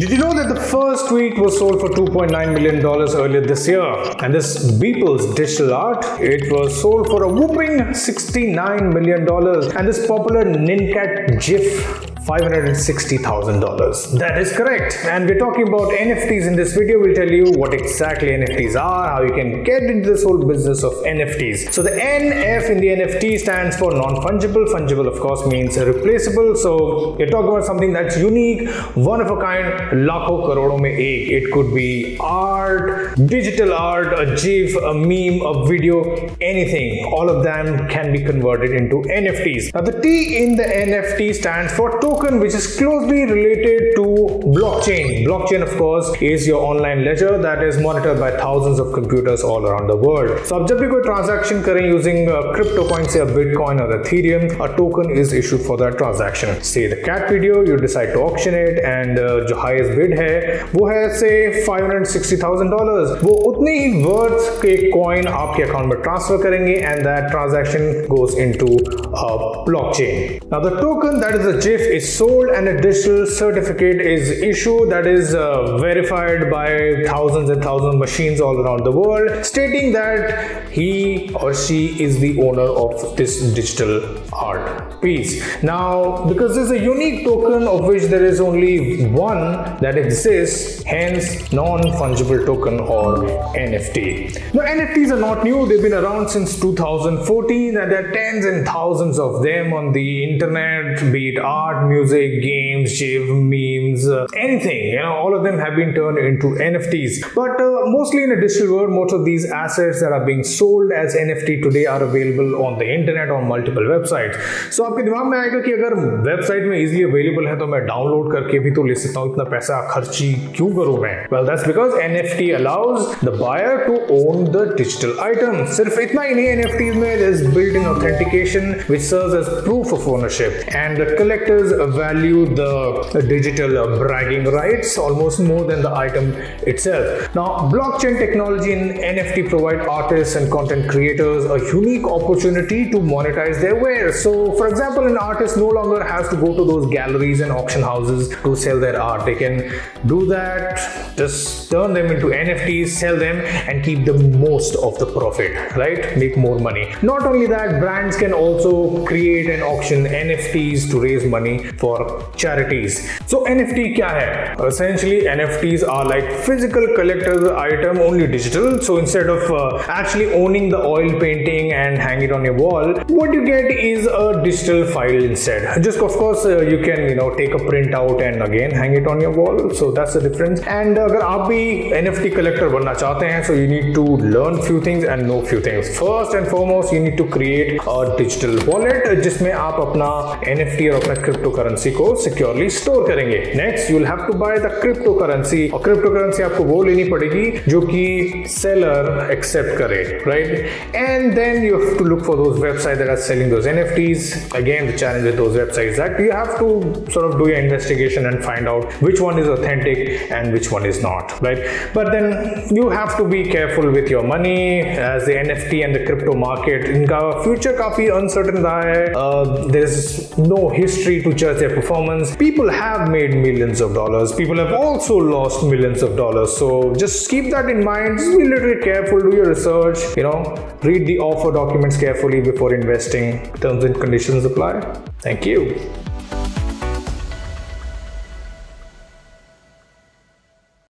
Did you know that the first tweet was sold for $2.9 million earlier this year? And this Beeple's digital art, it was sold for a whooping $69 million. And this popular Nyan Cat GIF $560,000. That is correct. And we're talking about NFTs in this video. We'll tell you what exactly NFTs are, how you can get into this whole business of NFTs. So the NF in the NFT stands for non-fungible. Fungible, of course, means replaceable. So you're talking about something that's unique, one of a kind, lakho karodo mein ek. It could be art, digital art, a GIF, a meme, a video, anything. All of them can be converted into NFTs. Now the T in the NFT stands for token token which is closely related to blockchain. Blockchain of course is your online ledger that is monitored by thousands of computers all around the world. So अब जब भी कोई transaction करें using a crypto coin say a Bitcoin or Ethereum, a token is issued for that transaction. Say the cat video, you decide to auction it and uh, जो highest bid है वो है say $560,000. वो उतनी ही worth के coin आपके account में transfer करेंगे and that transaction goes into a blockchain. Now the token that is a GIF is sold and a digital certificate is issued that is uh, verified by thousands and thousands of machines all around the world stating that he or she is the owner of this digital art piece. Now because this is a unique token of which there is only one that exists hence non-fungible token or NFT. Now NFTs are not new they've been around since 2014 and there are tens and thousands of them on the internet be it art, music music, games, GIF, memes, uh, anything. You know, all of them have been turned into NFTs. But uh, mostly in a digital world, most of these assets that are being sold as NFT today are available on the internet on multiple websites. So आपके दिमाग में आएगा कि अगर website में easily available है तो मैं डाउनलोड करके भी तो ले सकता हूँ इतना पैसा खर्ची क्यों करूँ मैं well that's because NFT allows the buyer to own the digital item. सिर्फ इतना ही नहीं NFTs में there is built-in authentication which serves as proof of ownership and the collectors value the digital uh, bragging rights almost more than the item itself. Now, blockchain technology and NFT provide artists and content creators a unique opportunity to monetize their wares. So, for example, an artist no longer has to go to those galleries and auction houses to sell their art. They can do that, just turn them into NFTs, sell them, and keep the most of the profit, right? Make more money. Not only that, brands can also create and auction NFTs to raise money for charities so N क्या है? Essentially N F Ts are like physical collector item only digital so instead of actually owning the oil painting and hang it on a wall what you get is a digital file instead just of course you can you know take a print out and again hang it on your wall so that's a difference and अगर आप भी N F T collector बनना चाहते हैं so you need to learn few things and know few things first and foremost you need to create a digital wallet जिसमें आप अपना N F T और अपना क्रिप्टो cryptocurrency को सिक्योरली स्टोर करेंगे next you will have to buy the crypto currency और crypto currency आपको वो लेनी पड़ेगी जो कि सेलर एक्सेप्ट करे right and then you have to look for those website that are selling those NFTs again the challenge with those websites that you have to sort of do your investigation and find out which one is authentic and which one is not right but then you have to be careful with your money as the nft and the crypto market इनका future काफी uncertain रहा है uh, there's no history to judge their performance. People have made millions of dollars. People have also lost millions of dollars. So just keep that in mind. Just be a little careful. Do your research. You know, read the offer documents carefully before investing. Terms and conditions apply. Thank you.